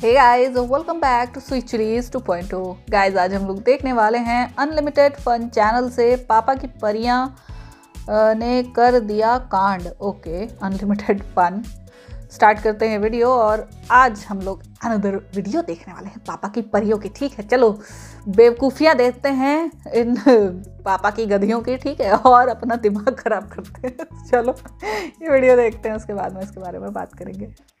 Hey guys welcome back to switch series 2.0 guys आज हम लोग देखने वाले हैं अनलिमिटेड फन चैनल से पापा की परियाँ ने कर दिया कांड। ओके अनलिमिटेड फन स्टार्ट करते हैं वीडियो और आज हम लोग अनदर वीडियो देखने वाले हैं पापा की परियों की, ठीक है? चलो, बेवकूफ़ियाँ देखते हैं इन पापा की गधियों की, ठीक है? और अपना दिमाग खराब करते हैं। चलो, ये वीडियो देखते हैं, उसके बाद में इसके बारे में बात करेंगे।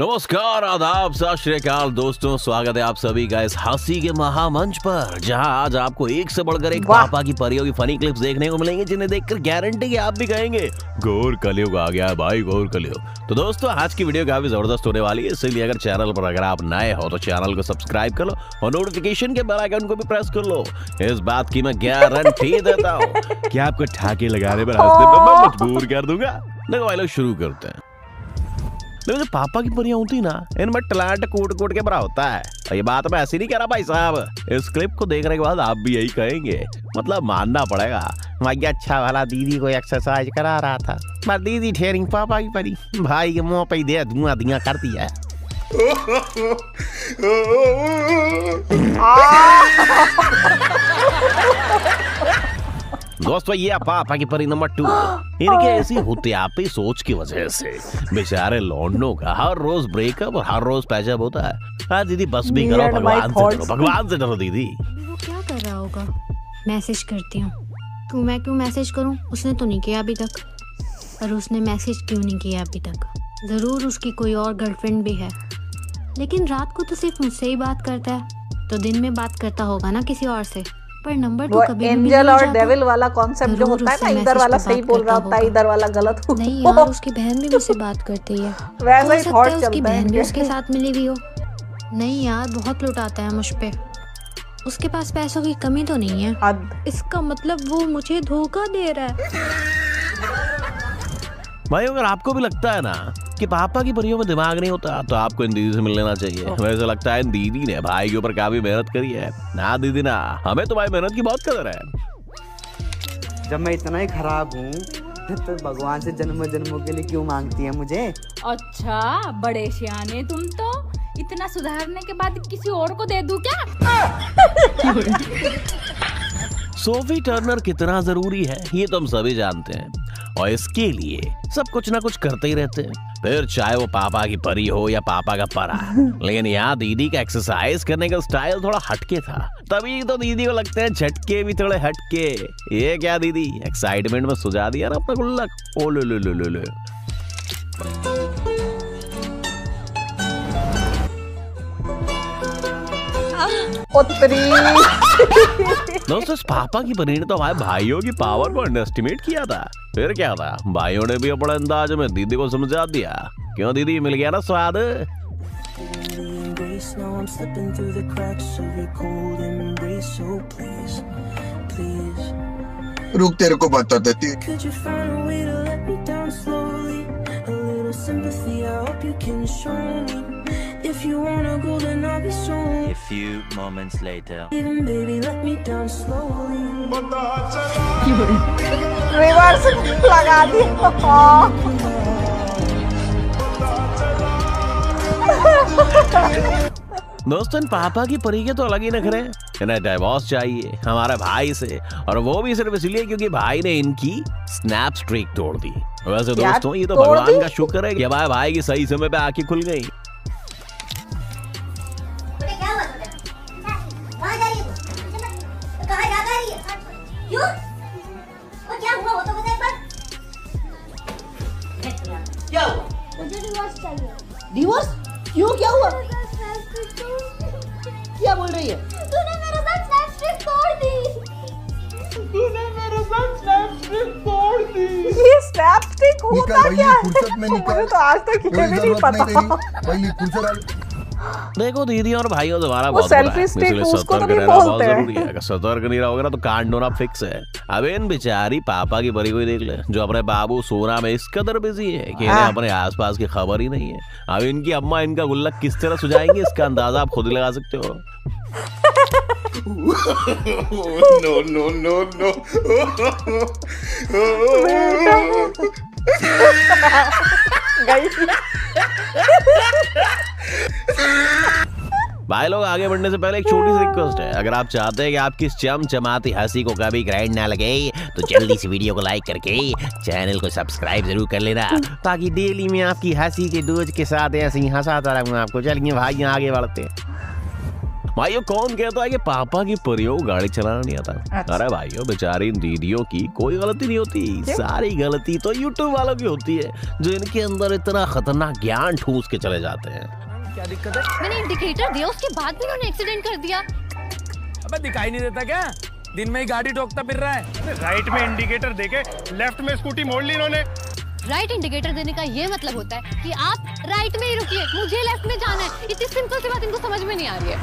नमस्कार आदाब सत दोस्तों स्वागत है आप सभी का इस हँसी के महामंच पर जहाँ आज आपको एक से बढ़कर एक पापा की परियों की फनी क्लिप्स देखने को मिलेंगे जिन्हें देखकर गारंटी कि आप भी कहेंगे गौर कलयुग आ गया भाई गौर कलयुग। तो दोस्तों आज की वीडियो काफ़ी ज़बरदस्त होने वाली है इसलिए अगर चैनल पर अगर आप नए हो तो चैनल को सब्सक्राइब कर लो और नोटिफिकेशन के बेल आइकन को भी प्रेस कर लो। इस बात की मैं गारंटी देता हूँ कि आपको ठाके लगाने पर हंसने पर मैं मजबूर कर दूँगा। देखो भाई लोग शुरू करते हैं। देखो जो पापा की परियाँ होती ना इनमें टैलेंट कूट कूट के भरा होता है। और ये बात मैं ऐसी नहीं कह रहा भाई साहब। इस क्लिप को देखने के बाद आप भी यही कहेंगे। मतलब मानना पड़ेगा। भाई अच्छा वाला दीदी को एक्सरसाइज करा रहा था। पर दीदी ठहरी पापा की परी भाई के मुँह पे ही दे धुआँ धुआँ कर दिया दोस्तों ये पापा की परी नंबर टू इनके ऐसी होतियापी सोच की वजह से। बेचारे लौंडों का हर रोज ब्रेकअप और हर रोज पैचअप होता है। हाँ दीदी बस भी करो भगवान से डरो भगवान से डरो दीदी। वो क्या कर रहा होगा? मैसेज करती हूँ। क्यों मैं क्यों मैसेज करूँ? उसने तो नहीं किया अभी तक। पर उसने मैसेज क्यों नहीं किया अभी तक? ज़रूर उसकी कोई और गर्लफ्रेंड भी है। लेकिन रात को तो सिर्फ़ मुझसे ही बात करता है। तो दिन में बात करता होगा ना किसी और से? पर नंबर तो कभी भी एंजल और डेविल वाला कॉन्सेप्ट जो होता है ना इधर वाला सही बोल रहा होता है इधर वाला गलत हो नहीं यार उसकी बहन भी मुझसे बात करती है। वैसा ही थॉट चलता है उसकी बहन भी उसके साथ मिली हुई हो। नहीं यार बहुत लुटाता है मुझ पे। उसके पास पैसों की कमी तो नहीं है। इसका मतलब वो मुझे धोखा दे रहा है। भाई अगर आपको भी लगता है ना कि पापा की परियों में दिमाग नहीं होता तो आपको इन दीदी से मिल लेना चाहिए वैसे लगता है इन दीदी ने भाई के ऊपर काफ़ी मेहनत करी है। ना दीदी ना हमें तो भाई मेहनत की बहुत कदर है। जब मैं इतना ही खराब हूँ तो भगवान से जन्म जन्मों के लिए क्यों मांगती है मुझे? अच्छा बड़े सियाने तुम तो। इतना सुधारने के बाद किसी और को दे दूँ क्या? सोफी टर्नर कितना ज़रूरी है ये तो हम सभी जानते हैं। और इसके लिए सब कुछ ना कुछ करते ही रहते हैं। फिर चाहे वो पापा की परी हो या पापा का परा लेकिन यहाँ दीदी का एक्सरसाइज करने का स्टाइल थोड़ा हटके था। तभी तो दीदी को लगते हैं झटके भी थोड़े हटके। ये क्या दीदी एक्साइटमेंट में सुझा दिया ना अपना गुल्लक? ओ लो लो लो लो लो। उत्तरी। दोस्तों पापा की बनी ने तो हमारे भाइयों की पावर को अंडरस्टिमेट किया था। फिर क्या था? भाइयों ने भी अपने अंदाज में दीदी को समझा दिया। क्यों दीदी मिल गया ना स्वाद? रुक तेरे को बता देती If you wanna go then I'll be so few moments later. even, baby, let me down slowly. Reverse लगा हाँ। दोस्तों इन पापा की परी के तो अलग ही नखरे हैं। इन्हें डिवोर्स चाहिए हमारे भाई से और वो भी सिर्फ़ इसलिए क्योंकि भाई ने इनकी स्नैप स्ट्रीक तोड़ दी वैसे दोस्तों ये तो भगवान का शुक्र है कि हमारे भाई की सही समय पे आँखें खुल गई क्या हुआ? मुझे डिवोर्स चाहिए। डिवोर्स क्यों? क्या हुआ? क्या बोल रही है? तूने मेरे साथ स्नैप स्ट्रिप तोड़ दी। तूने मेरे साथ स्नैप स्ट्रिप तोड़ दी। ये स्नैप स्टिक होता क्या ये फुर्सत में है मुझे तो आज तक ये भी नहीं पता। भाई ये फुर्सत देखो दीदी और भाइयों तुम्हारा बहुत है। stick, इसलिए उसको तो सतर्क नहीं रहना बोलते हैं। ज़रूरी है। सतर्क नहीं रहोगे ना तो कांड होना फिक्स है। अब इन बेचारी पापा की परी को ही देख ले जो अपने बाबू सोना में इस कदर बिज़ी है कि इन्हें हाँ। अपने आसपास की खबर ही नहीं है। अब इनकी अम्मा इनका गुल्लक किस तरह सुझाएँगे इसका अंदाज़ा आप खुद ही लगा सकते हो। No, no, no, no. भाई लोग आगे बढ़ने से पहले एक छोटी सी रिक्वेस्ट है। अगर आप चाहते हैं कि आपकी इस चमचमाती हँसी को कभी ग्राइंड ना लगे तो जल्दी से वीडियो को लाइक करके चैनल को सब्सक्राइब ज़रूर कर लेना ताकि डेली में आपकी हँसी के डोज के साथ ऐसे ही हंसाता रहूँगा आपको। चलिए भाई आगे बढ़ते हैं। भाइयों कौन कहता है कि पापा की परियों को गाड़ी चलाना नहीं आता? अच्छा। अरे भाइयों बेचारी इन दीदियों की कोई गलती नहीं होती। सारी गलती तो यूट्यूब वालों की होती है जो इनके अंदर इतना खतरनाक ज्ञान ठूस के चले जाते हैं। मैंने इंडिकेटर दिया उसके बाद भी उन्होंने एक्सीडेंट कर दिया। अबे दिखाई नहीं देता क्या? दिन में ही गाड़ी ठोकता फिर रहा है। राइट में इंडिकेटर देके लेफ़्ट में स्कूटी मोड़ ली इन्होंने। राइट इंडिकेटर देने का ये मतलब होता है कि आप राइट में ही रुकिए मुझे लेफ़्ट में जाना है। इतनी सिंपल सी बात इनको समझ में नहीं आ रही है।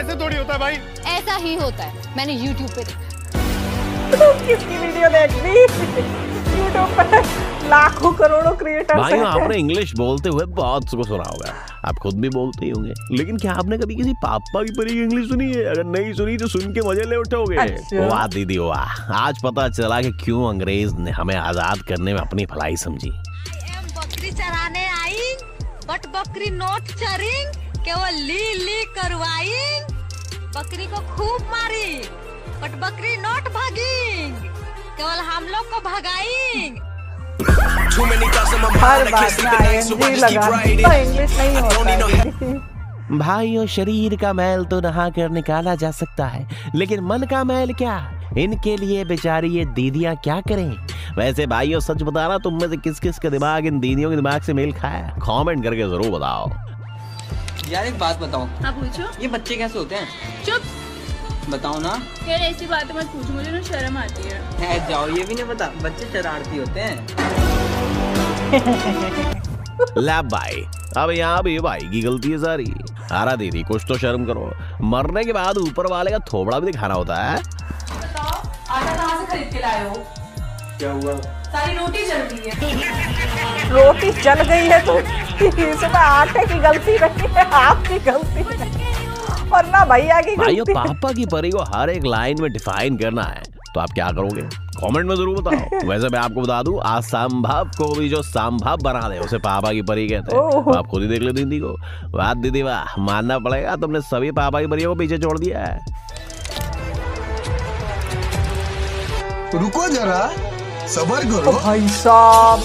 ऐसे थोड़ी होता है भाई। ऐसा ही होता है। मैंने YouTube पे देखा। तो किसकी वीडियो देख ली यूट्यूब पर लाखों करोड़ों क्रिएटर्स भाइयों आपने इंग्लिश बोलते हुए बहुत को सुना होगा आप खुद भी बोलते ही होंगे। लेकिन क्या आपने कभी किसी पापा की परी की इंग्लिश सुनी है? अगर नहीं सुनी तो सुन के मज़े ले उठोगे। अच्छा। वाह दीदी वाह। आज पता चला कि क्यों अंग्रेज़ ने हमें आज़ाद करने में अपनी भलाई समझी। बकरी चराने आई बट बकरी नोट चरिंग केवल ली ली करवाई। बकरी को खूब मारी बट बकरी नोट भागी। केवल हम लोग को भगाई। हर बात में आईएनजी लगा तो इंग्लिश नहीं होता है भाइयों शरीर का मैल तो नहा कर निकाला जा सकता है लेकिन मन का मैल क्या? इनके लिए बेचारी ये दीदियाँ क्या करें? वैसे भाइयों सच बताना तुम में से किस किस का दिमाग इन दीदियों के दिमाग से मेल खाया कमेंट करके ज़रूर बताओ। यार एक बात बताओ हाँ पूछो। ये बच्चे कैसे होते हैं? चुप। बताओ ना। यार ऐसी बातें मत पूछो मुझे ना शर्म आती है। है जाओ ये भी नहीं पता बच्चे शरारती होते हैं। लैब भाई अब यहाँ भी भाई की गलती है सारी। आरा दीदी कुछ तो शर्म करो। मरने के बाद ऊपर वाले का थोबड़ा भी दिखाना होता है। बताओ आटा कहाँ से खरीद के लाए हो? क्या हुआ? सारी रोटी जल रही है। रोटी जल गई है तो इसमें आटे की गलती नहीं है आपकी गलती है। और ना भैया की भाइयों पापा की परी को हर एक लाइन में डिफाइन करना है। तो आप क्या करोगे? कमेंट में ज़रूर बताओ। वैसे मैं आपको बता दूँ असंभव को भी जो संभव बना दे उसे पापा की परी कहते हैं। आप खुद ही देख लो दीदी को। वाह दीदी वाह मानना पड़ेगा तुमने सभी पापा की परियों को पीछे छोड़ दिया है। रुको जरा सबर करो। भाई साहब।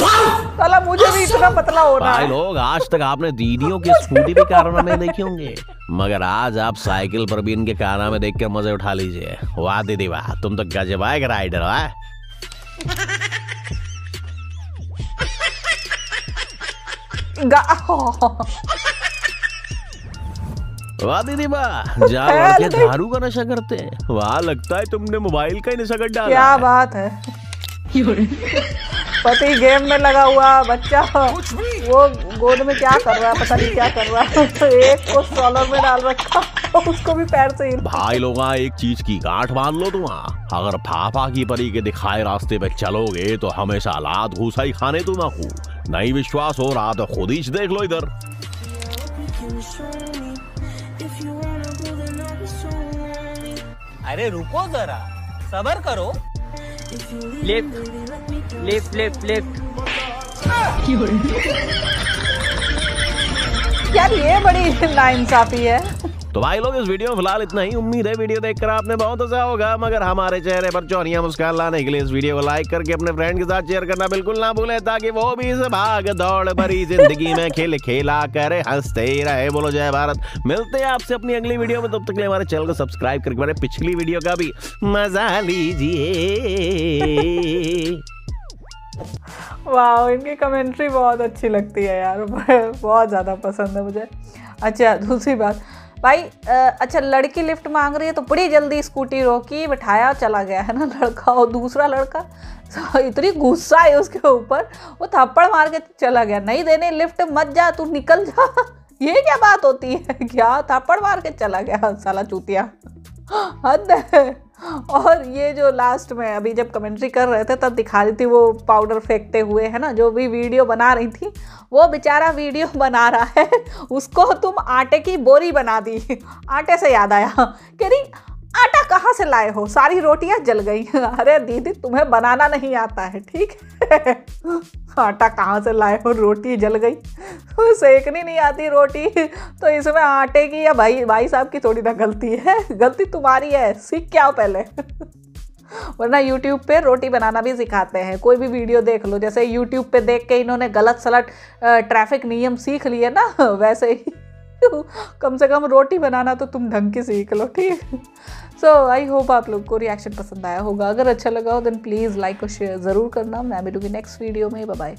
साला मुझे भी इतना पतला होना भाई है। लोग आज तक आपने दीदियों की स्कूटी भी कारनामे देखे होंगे। मगर आज आप साइकिल पर भी इनके कारनामे देख कर मज़े उठा लीजिए। वाह दीदी वाह तुम तो गजबाए राइडर वाह वाह दीदी वाह जा लड़के? दारू का नशा करते हैं? वाह लगता है तुमने मोबाइल का ही नशा कर डाला क्या है। बात है। पति गेम में लगा हुआ बच्चा। वो गोद में क्या कर रहा है पता नहीं क्या कर रहा है। एक को सॉलर में डाल रखा उसको भी पैर से हिल भाई लोग एक चीज़ की गांठ बाँध लो तुम अगर पापा की परी के दिखाए रास्ते पे चलोगे तो हमेशा लात घूसा ही खाने तुम आकू नहीं विश्वास हो रहा तो खुद ही देख लो इधर। अरे रुको जरा सबर करो। लेफ़्ट लेफ़्ट लेफ़्ट लेफ़्ट यार ये बड़ी नाइंसाफी है। तो भाई लोग इस वीडियो में फ़िलहाल इतना ही। उम्मीद है वीडियो देखकर आपने बहुत हंसा होगा मगर हमारे चेहरे पर चौनिया मुस्कान लाने के लिए इस वीडियो को लाइक करके अपने फ्रेंड के साथ शेयर करना बिल्कुल ना भूले ताकि वो भी इस भाग दौड़ भरी ज़िंदगी में खेल खेला करे हँसते ही रहे। बोलो जय भारत। मिलते हैं आपसे अपनी अगली वीडियो में। तब तक लिए हमारे चैनल को सब्सक्राइब करके हमारे पिछली वीडियो का भी मज़ा लीजिए। वाह, इनकी कमेंट्री बहुत अच्छी लगती है यार। बहुत ज़्यादा पसंद है मुझे। अच्छा दूसरी बात। भाई अच्छा लड़की लिफ्ट मांग रही है तो बड़ी जल्दी स्कूटी रोकी, बिठाया चला गया, है ना, लड़का और दूसरा लड़का। तो इतनी गुस्सा है उसके ऊपर। वो थप्पड़ मार के चला गया। नहीं देने लिफ्ट मत जा, तू निकल जा। ये क्या बात होती है? क्या थप्पड़ मार के चला गया, साला चूतिया। हद है। और ये जो लास्ट में अभी जब कमेंट्री कर रहे थे, तब दिखा रही थी वो पाउडर फेंकते हुए, है ना, जो भी वीडियो बना रही थी, वो बेचारा वीडियो बना रहा है। उसको तुम आटे की बोरी बना दी। आटे से याद आया। कह रही आटा कहाँ से लाए हो? सारी रोटियाँ जल गई अरे दीदी, तुम्हें बनाना नहीं आता है, ठीक है? आटा कहाँ से लाए हो? रोटी जल गई। सेकनी नहीं आती रोटी। तो इसमें आटे की या भाई भाई साहब की थोड़ी ना गलती है। गलती तुम्हारी है, सीख क्या आओ पहले। वरना यूट्यूब पे रोटी बनाना भी सिखाते हैं। कोई भी वीडियो देख लो, जैसे यूट्यूब पे देख के इन्होंने गलत सलट ट्रैफ़िक नियम सीख लिए ना, वैसे ही। कम से कम रोटी बनाना तो तुम ढंग की सीख लो, ठीक? सो आई होप आप लोग को रिएक्शन पसंद आया होगा। अगर अच्छा लगा हो देन प्लीज़ लाइक और शेयर ज़रूर करना। मैं मिलूँगी नेक्स्ट वीडियो में। बाय